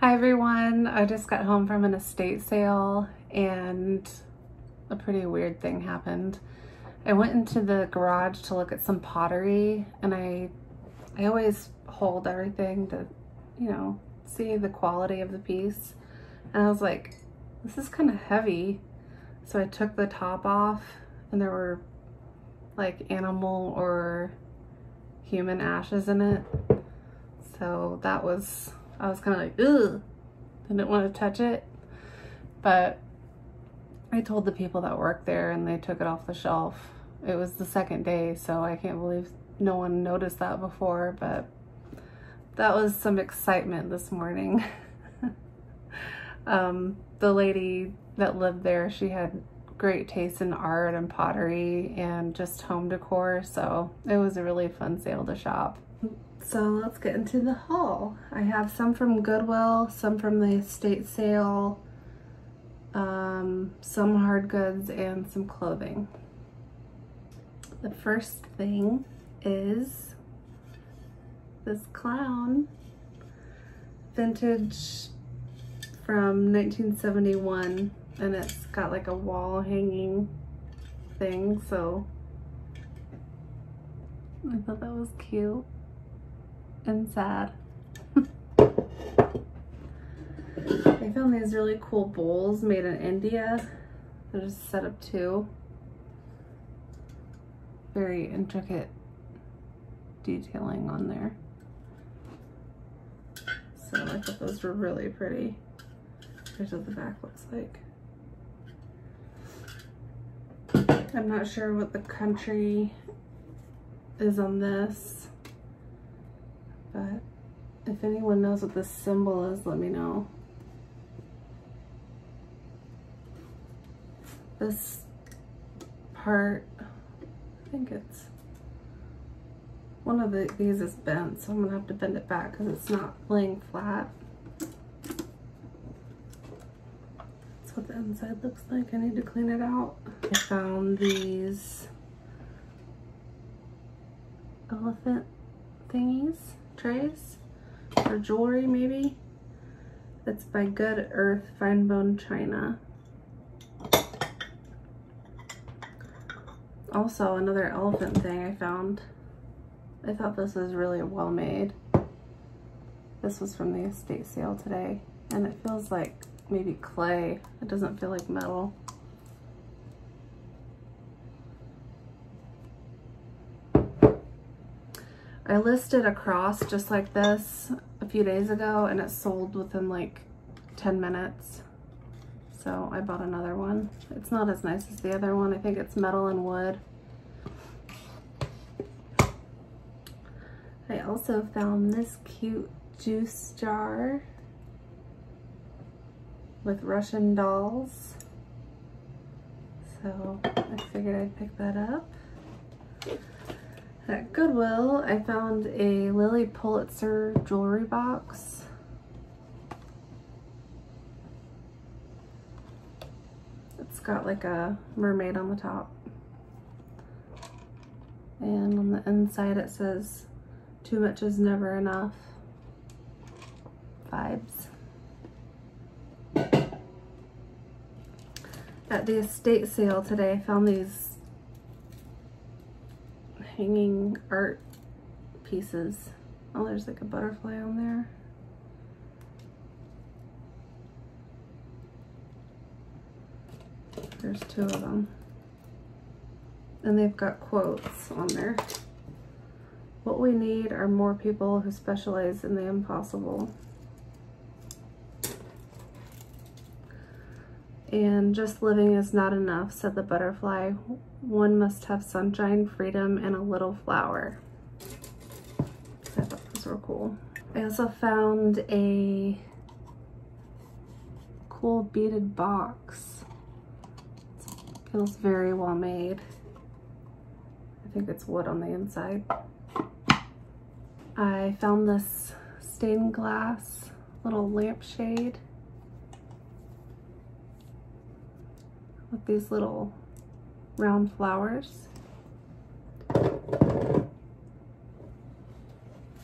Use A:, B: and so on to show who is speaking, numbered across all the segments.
A: Hi everyone, I just got home from an estate sale and a pretty weird thing happened. I went into the garage to look at some pottery and I I always hold everything to, you know, see the quality of the piece. And I was like, this is kind of heavy. So I took the top off and there were like animal or human ashes in it. So that was I was kind of like, ugh, didn't want to touch it. But I told the people that worked there and they took it off the shelf. It was the second day, so I can't believe no one noticed that before, but that was some excitement this morning. um, the lady that lived there, she had great taste in art and pottery and just home decor, so it was a really fun sale to shop. So let's get into the haul. I have some from Goodwill, some from the estate sale, um, some hard goods, and some clothing. The first thing is this clown, vintage from 1971, and it's got like a wall hanging thing, so I thought that was cute and sad. I found these really cool bowls made in India. They're just set up too. Very intricate detailing on there. So I thought those were really pretty. Here's what the back looks like. I'm not sure what the country is on this. If anyone knows what this symbol is, let me know. This part, I think it's, one of the, these is bent, so I'm gonna have to bend it back because it's not laying flat. That's what the inside looks like. I need to clean it out. I found these elephant thingies trays for jewelry maybe. It's by Good Earth Fine Bone China. Also another elephant thing I found. I thought this was really well made. This was from the estate sale today and it feels like maybe clay. It doesn't feel like metal. I listed a cross just like this a few days ago and it sold within like 10 minutes. So I bought another one. It's not as nice as the other one. I think it's metal and wood. I also found this cute juice jar with Russian dolls. So I figured I'd pick that up. At Goodwill, I found a Lilly Pulitzer jewelry box. It's got like a mermaid on the top. And on the inside it says, too much is never enough. Vibes. At the estate sale today, I found these hanging art pieces. Oh, there's like a butterfly on there. There's two of them. And they've got quotes on there. What we need are more people who specialize in the impossible. And just living is not enough, said the butterfly. One must have sunshine, freedom, and a little flower. I thought those were cool. I also found a cool beaded box. It feels very well made. I think it's wood on the inside. I found this stained glass little lampshade with these little round flowers.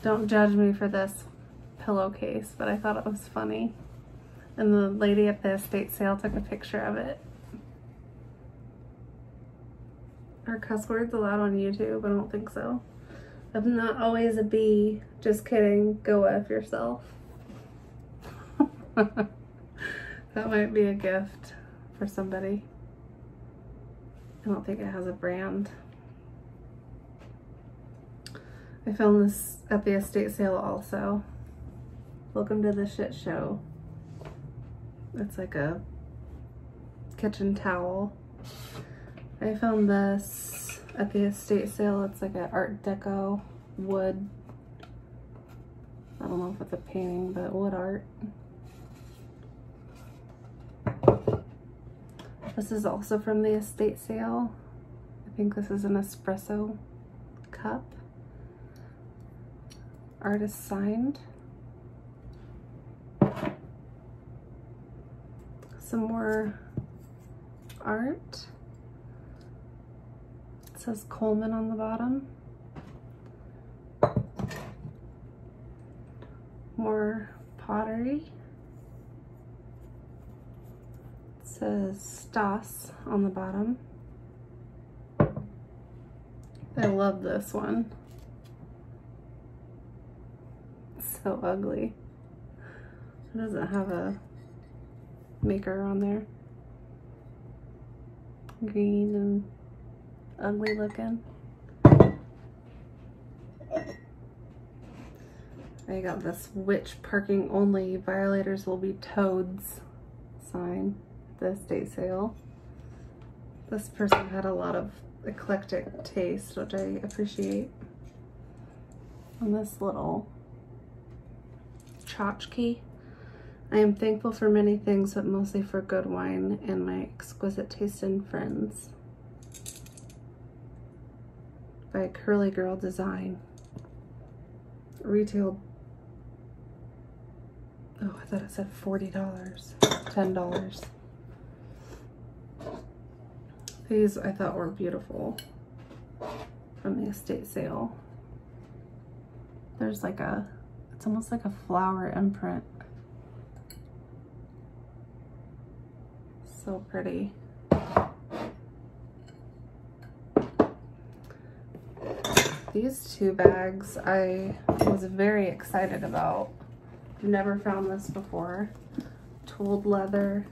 A: Don't judge me for this pillowcase, but I thought it was funny. And the lady at the estate sale took a picture of it. Are cuss words allowed on YouTube? I don't think so. I'm not always a bee. Just kidding. Go F yourself. that might be a gift for somebody. I don't think it has a brand. I found this at the estate sale also. Welcome to the shit show. It's like a kitchen towel. I found this at the estate sale. It's like an art deco wood. I don't know if it's a painting, but wood art. This is also from the estate sale. I think this is an espresso cup. Artist signed. Some more art. It says Coleman on the bottom. More pottery. It says Stas on the bottom. I love this one. It's so ugly. It doesn't have a maker on there. Green and ugly looking. I got this witch parking only violators will be toads sign the estate sale. This person had a lot of eclectic taste, which I appreciate. And this little tchotchke. I am thankful for many things, but mostly for good wine and my exquisite taste in friends. By Curly Girl Design. Retail. Oh, I thought it said $40. $10. These I thought were beautiful from the estate sale. There's like a, it's almost like a flower imprint. So pretty. These two bags I was very excited about. Never found this before. Tooled leather,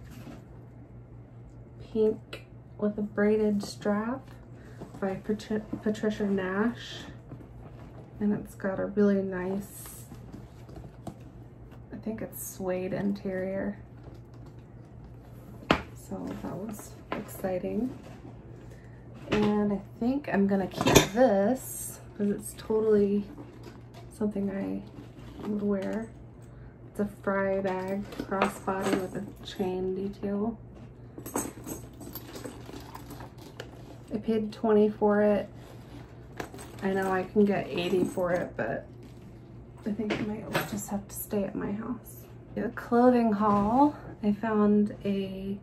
A: pink with a braided strap by Patricia Nash. And it's got a really nice, I think it's suede interior. So that was exciting. And I think I'm gonna keep this because it's totally something I would wear. It's a Frye bag crossbody with a chain detail. I paid 20 for it. I know I can get 80 for it, but I think I might just have to stay at my house. Clothing haul. I found a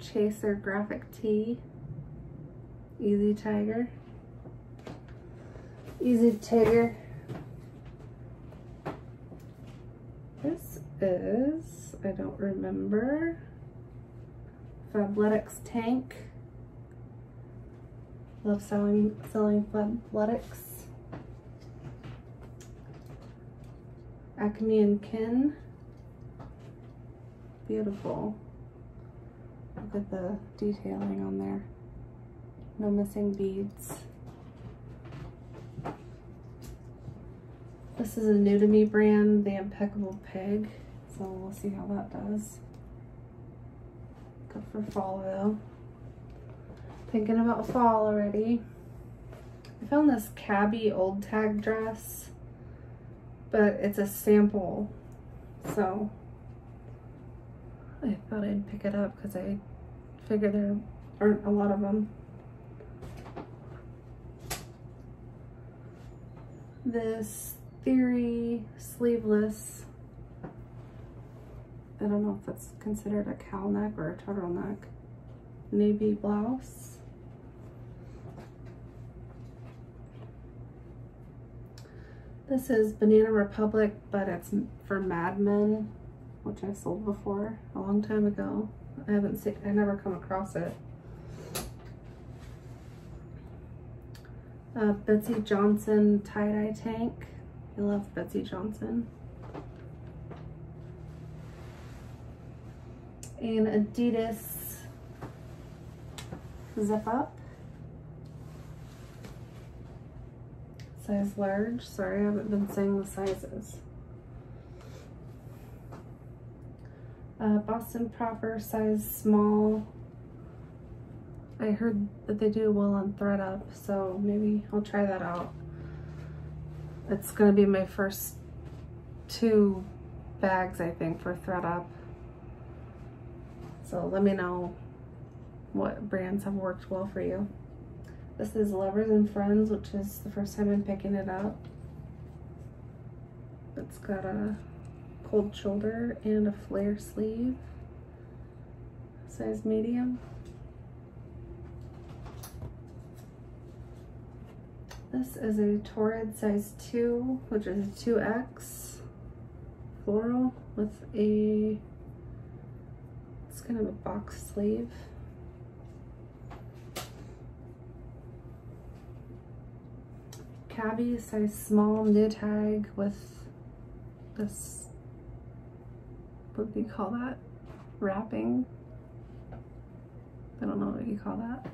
A: Chaser graphic tee. Easy Tiger. Easy Tiger. This is, I don't remember, Fabletics Tank. Love selling selling Fabletics. Akemi and Kin. Beautiful. Look at the detailing on there. No missing beads. This is a new to me brand, the Impeccable Pig. So we'll see how that does. Good for fall though. Thinking about fall already. I found this Cabi old tag dress, but it's a sample. So I thought I'd pick it up because I figure there aren't a lot of them. This Theory sleeveless, I don't know if that's considered a cowl neck or a turtleneck, navy blouse. This is Banana Republic, but it's for Mad Men, which I sold before a long time ago. I haven't seen, I never come across it. Uh, Betsey Johnson tie-dye tank. I love Betsey Johnson. And Adidas zip up. Size large. Sorry, I haven't been saying the sizes. Uh, Boston Proper size small. I heard that they do well on thredUP, so maybe I'll try that out. It's gonna be my first two bags, I think, for thredUP. So let me know what brands have worked well for you. This is Lovers and Friends, which is the first time I'm picking it up. It's got a cold shoulder and a flare sleeve, size medium. This is a Torrid size 2, which is a 2X floral with a, it's kind of a box sleeve. Cabi size small new tag with this, what do you call that? Wrapping. I don't know what you call that.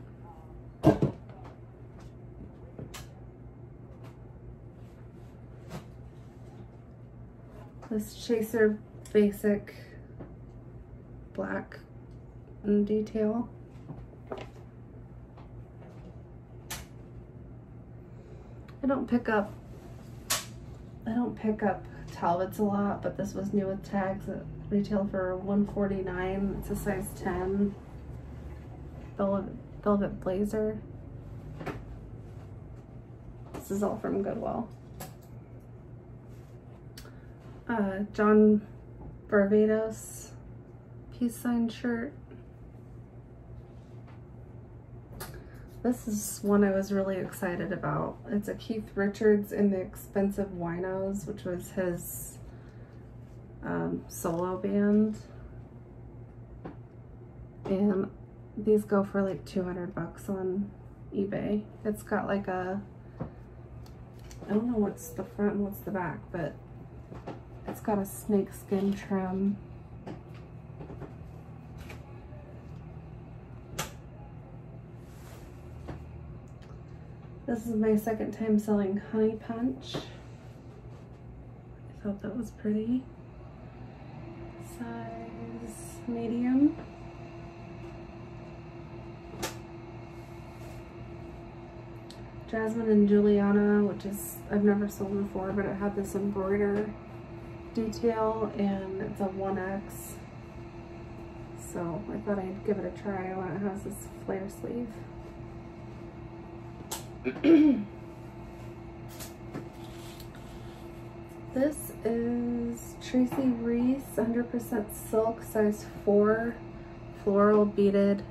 A: This Chaser Basic black detail. I don't pick up, I don't pick up Talbots a lot, but this was new with tags retail for 149 It's a size 10 velvet, velvet blazer. This is all from Goodwill. Uh, John Varvatos peace sign shirt. This is one I was really excited about. It's a Keith Richards in the X-Pensive Winos, which was his um, solo band. And these go for like 200 bucks on eBay. It's got like a, I don't know what's the front and what's the back, but it's got a snakeskin trim This is my second time selling Honey Punch. I thought that was pretty. Size medium. Jasmine and Juliana, which is, I've never sold before, but it had this embroider detail and it's a 1X. So I thought I'd give it a try when it has this flare sleeve. this is Tracy Reese 100% silk size 4 floral beaded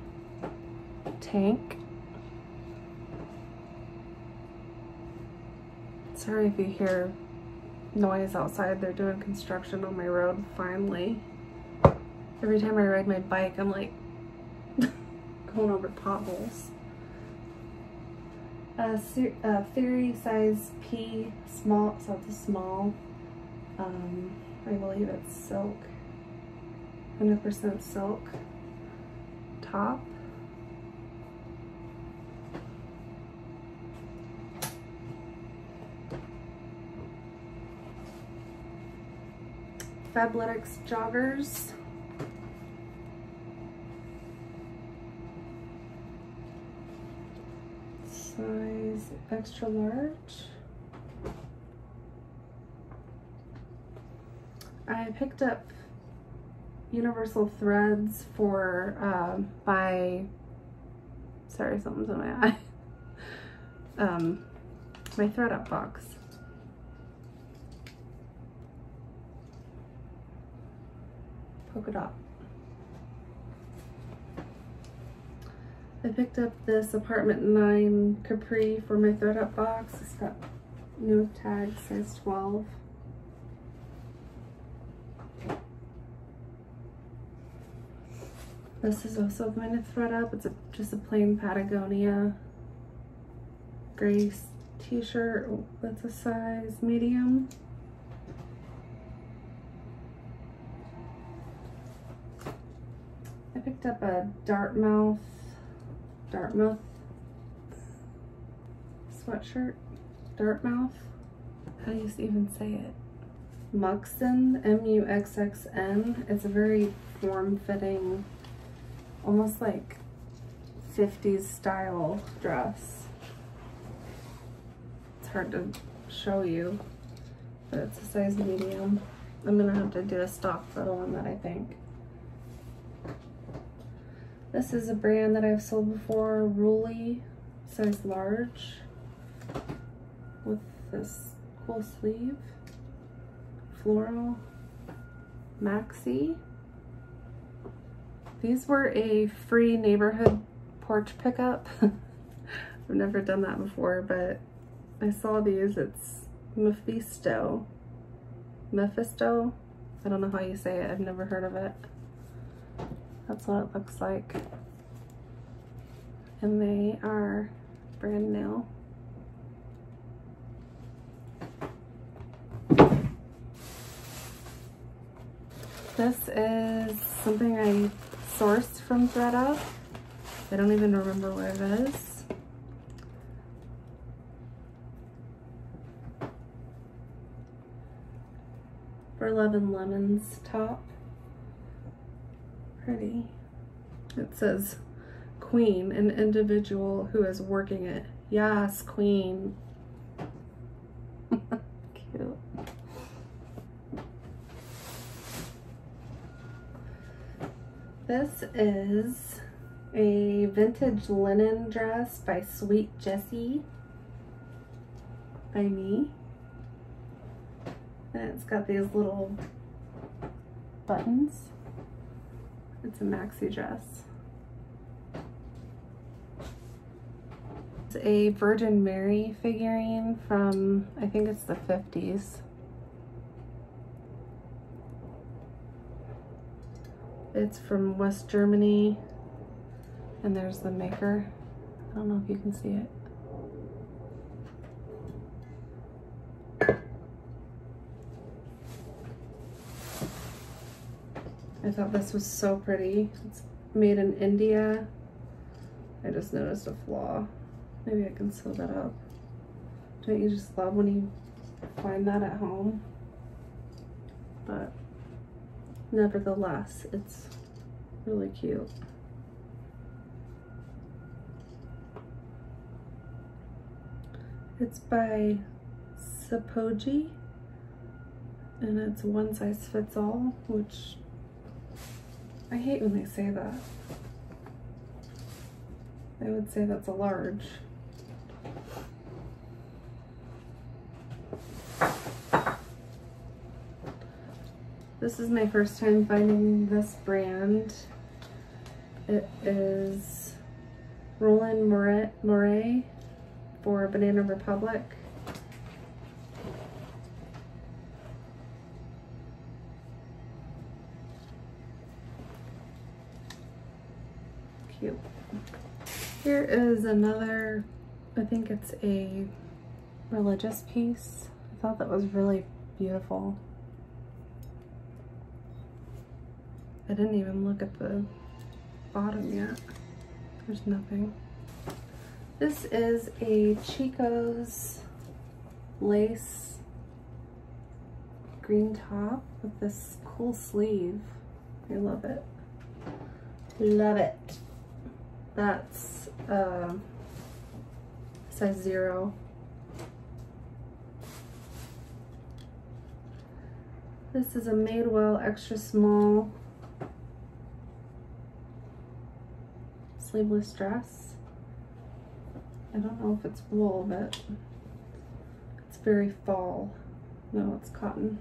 A: tank. Sorry if you hear noise outside. They're doing construction on my road finally. Every time I ride my bike, I'm like going over potholes. A uh, Theory size P, small, so it's a small. Um, I believe it's silk, 100% silk top. Fabletics joggers. size extra large. I picked up universal threads for um, my, sorry, something's in my eye, um, my thredUP box. Polka dot. I picked up this Apartment 9 Capri for my thredUP box. It's got New tag, size 12. This is also going to thredUP. It's a, just a plain Patagonia gray t-shirt. That's a size medium. I picked up a Dartmouth, Dartmouth sweatshirt. Dartmouth. How do you even say it? Muxxen, M-U-X-X-N. It's a very form-fitting almost like 50s style dress. It's hard to show you, but it's a size medium. I'm gonna have to do a stock photo on that, I think. This is a brand that I've sold before, Roolee, size large, with this cool sleeve, floral, maxi. These were a free neighborhood porch pickup. I've never done that before, but I saw these. It's Mephisto. Mephisto? I don't know how you say it. I've never heard of it. That's what it looks like. And they are brand new. This is something I sourced from thredUP. I don't even remember where it is. For Love and Lemons top. Pretty. It says queen, an individual who is working it. Yes, queen. Cute. This is a vintage linen dress by Sweet Jessie by me. And it's got these little buttons. It's a maxi dress. It's a Virgin Mary figurine from, I think it's the 50s. It's from West Germany. And there's the maker. I don't know if you can see it. I thought this was so pretty. It's made in India. I just noticed a flaw. Maybe I can sew that up. Don't you just love when you find that at home? But nevertheless, it's really cute. It's by Sapoji and it's one size fits all, which I hate when they say that. I would say that's a large. This is my first time finding this brand. It is Roland Mouret for Banana Republic. Cute. Here is another, I think it's a religious piece. I thought that was really beautiful. I didn't even look at the bottom yet. There's nothing. This is a Chico's lace green top with this cool sleeve. I love it. Love it. That's uh, size zero. This is a Madewell extra small sleeveless dress. I don't know if it's wool, but it's very fall. No, it's cotton.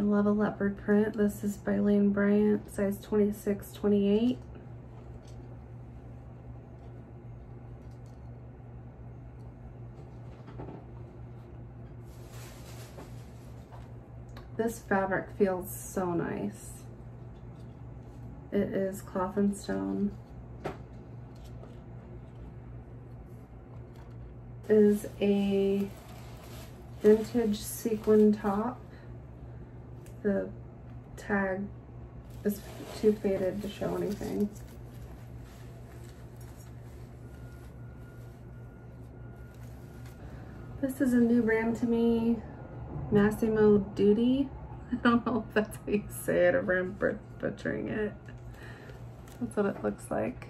A: I love a leopard print. This is by Lane Bryant, size 26, 28. This fabric feels so nice. It is cloth and stone. Is a vintage sequin top. The tag is too faded to show anything. This is a new brand to me, Massimo Dutti. I don't know if that's how you say it or I'm butchering it. That's what it looks like.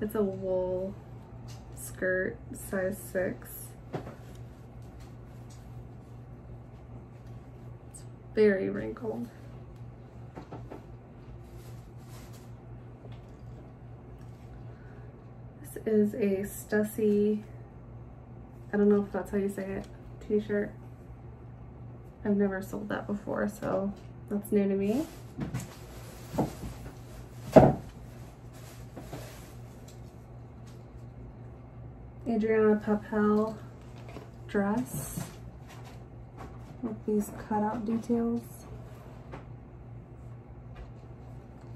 A: It's a wool skirt, size six. It's very wrinkled. This is a Stussy I don't know if that's how you say it, t-shirt. I've never sold that before, so that's new to me. Adrianna Papell dress with these cutout details.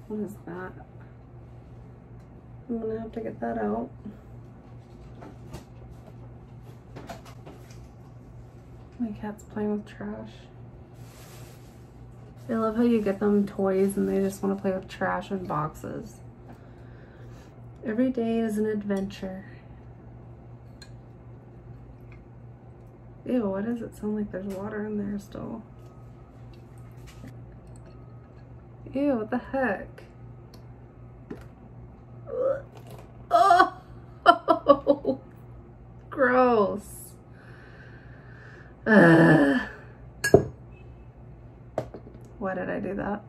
A: What is that? I'm gonna have to get that out. My cat's playing with trash. I love how you get them toys and they just want to play with trash and boxes. Every day is an adventure. Ew, what does it sound like there's water in there still? Ew, what the heck? Oh, gross. Uh, why did I do that?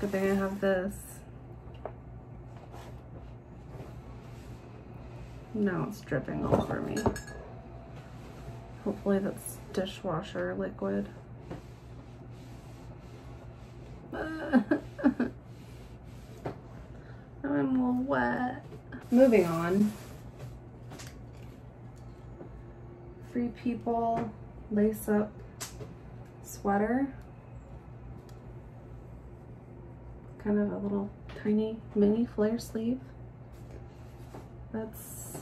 A: Good thing I have this. Now it's dripping all over me. Hopefully that's dishwasher liquid. I'm all wet. Moving on. Free People lace up sweater. Kind of a little tiny mini flare sleeve. That's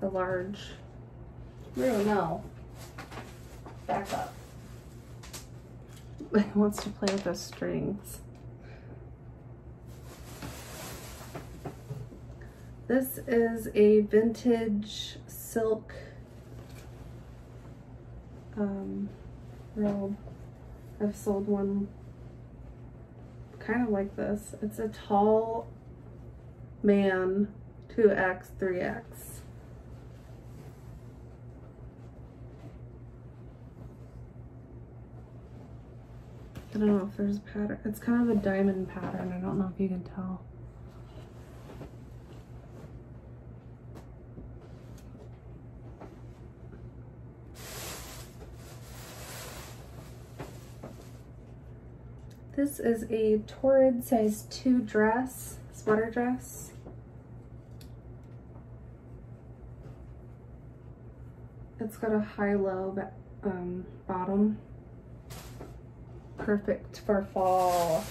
A: the large. Really no. Back up. It wants to play with the strings. This is a vintage silk um, robe. I've sold one kind of like this. It's a tall man, 2X, 3X. I don't know if there's a pattern. It's kind of a diamond pattern. I don't know if you can tell. This is a Torrid size 2 dress, sweater dress. It's got a high-low um, bottom. Perfect for fall.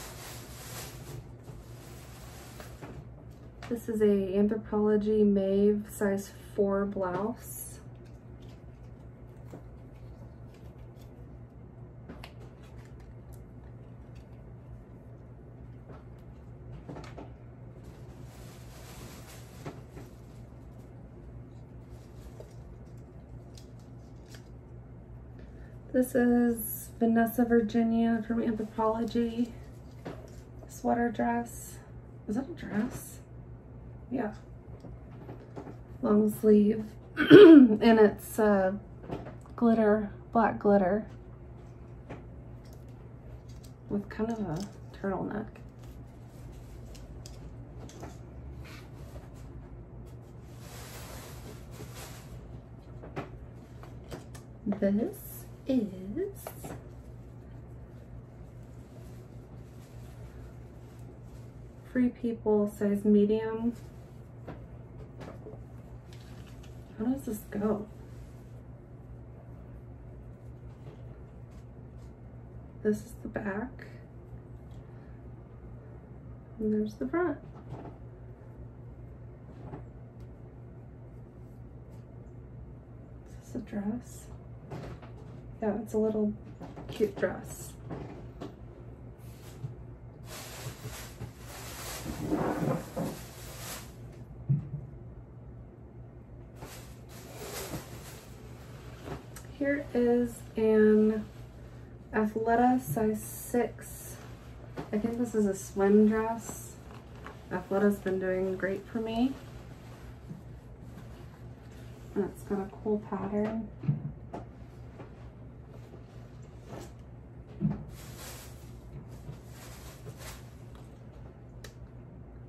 A: This is a Anthropologie Maeve size 4 blouse. This is Vanessa Virginia from Anthropologie sweater dress. Is that a dress? Yeah. Long sleeve. and it's uh, glitter, black glitter with kind of a turtleneck. This is three people, size medium. How does this go? This is the back. And there's the front. Is this a dress? Yeah, it's a little cute dress. Is an Athleta size 6. I think this is a swim dress. Athleta's been doing great for me. And it's got a cool pattern.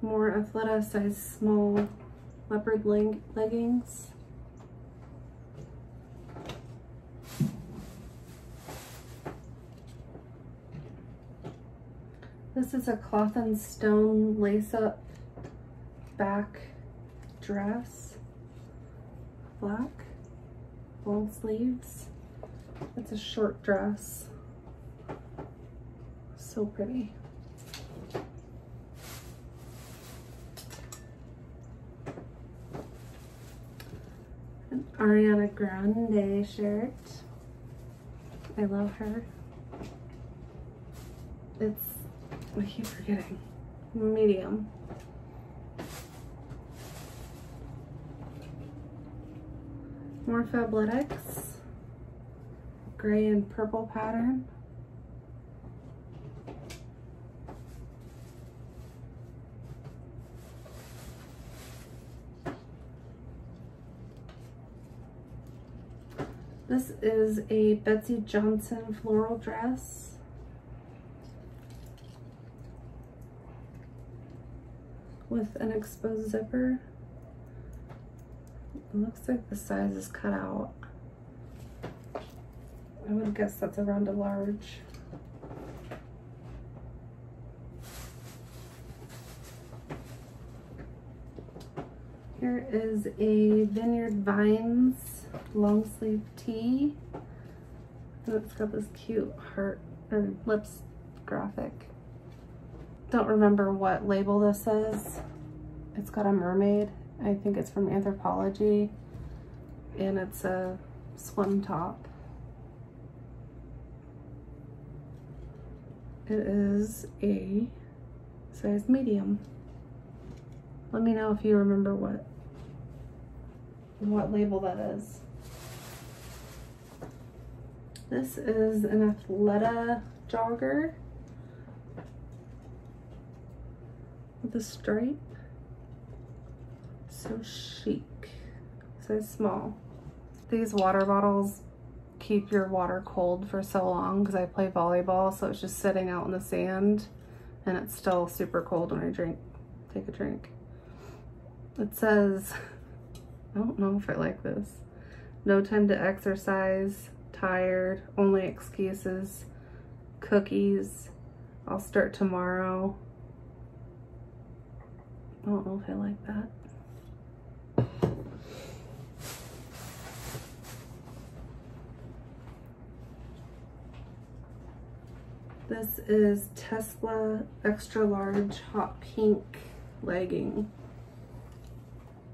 A: More Athleta size small leopard leg leggings. This is a cloth and stone lace-up back dress. Black, long sleeves. It's a short dress. So pretty. An Ariana Grande shirt. I love her. It's I keep forgetting. Medium. More Fabletics. Gray and purple pattern. This is a Betsey Johnson floral dress. With an exposed zipper. It looks like the size is cut out. I would guess that's around a large. Here is a Vineyard Vines long sleeve tee. And it's got this cute heart or lips graphic. Don't remember what label this is. It's got a mermaid. I think it's from Anthropologie. And it's a swim top. It is a size medium. Let me know if you remember what what label that is. This is an Athleta jogger. with a stripe. So chic. Size small. These water bottles keep your water cold for so long because I play volleyball, so it's just sitting out in the sand and it's still super cold when I drink, take a drink. It says, I don't know if I like this. No time to exercise, tired, only excuses, cookies, I'll start tomorrow, I don't know if I like that. This is Tesla extra large hot pink legging.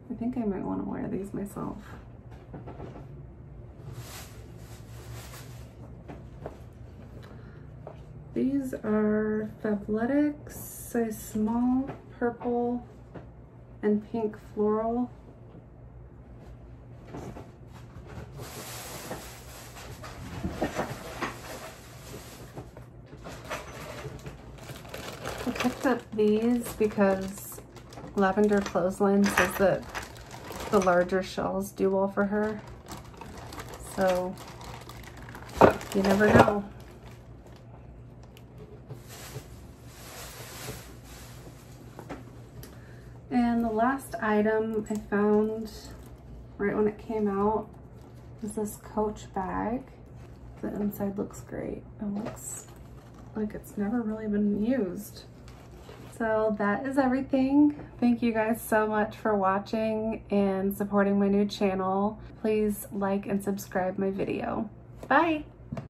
A: I think I might want to wear these myself. These are Fabletics, size small, purple, and pink floral. I picked up these because Lavender Clothesline says that the larger shells do well for her. So you never know. And the last item I found right when it came out is this Coach bag. The inside looks great. It looks like it's never really been used. So that is everything. Thank you guys so much for watching and supporting my new channel. Please like and subscribe my video. Bye!